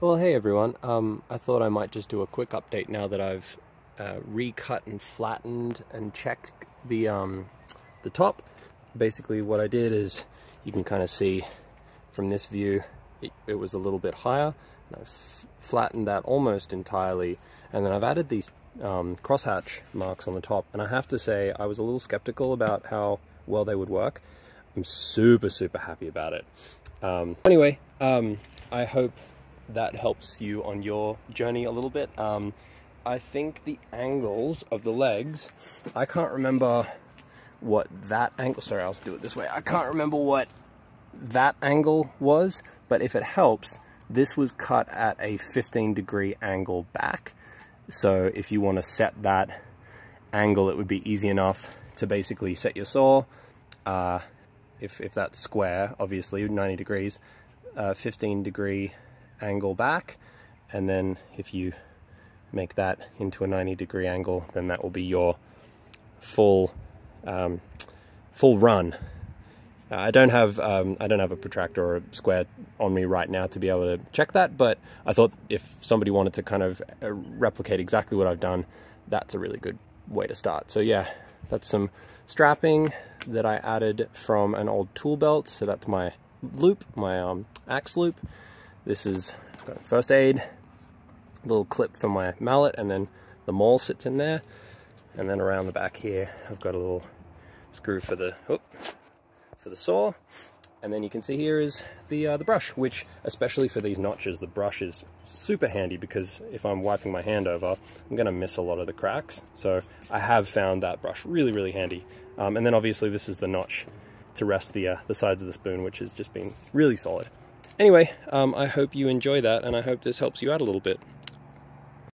Well, hey everyone. Um, I thought I might just do a quick update now that I've uh, recut and flattened and checked the um, the top. Basically, what I did is you can kind of see from this view it, it was a little bit higher. And I've flattened that almost entirely, and then I've added these um, crosshatch marks on the top. And I have to say, I was a little skeptical about how well they would work. I'm super super happy about it. Um, anyway, um, I hope that helps you on your journey a little bit. Um, I think the angles of the legs, I can't remember what that angle, sorry, I'll do it this way. I can't remember what that angle was, but if it helps, this was cut at a 15 degree angle back. So if you want to set that angle, it would be easy enough to basically set your saw. Uh, if, if that's square, obviously 90 degrees, uh, 15 degree angle back and then if you make that into a 90 degree angle then that will be your full um, full run. Uh, I don't have um, I don't have a protractor or a square on me right now to be able to check that but I thought if somebody wanted to kind of uh, replicate exactly what I've done that's a really good way to start. So yeah that's some strapping that I added from an old tool belt. So that's my loop my um, axe loop this is first aid, little clip for my mallet, and then the maul sits in there. And then around the back here, I've got a little screw for the for the saw. And then you can see here is the uh, the brush, which especially for these notches, the brush is super handy because if I'm wiping my hand over, I'm gonna miss a lot of the cracks. So I have found that brush really, really handy. Um, and then obviously this is the notch to rest the, uh, the sides of the spoon, which has just been really solid. Anyway, um, I hope you enjoy that and I hope this helps you out a little bit.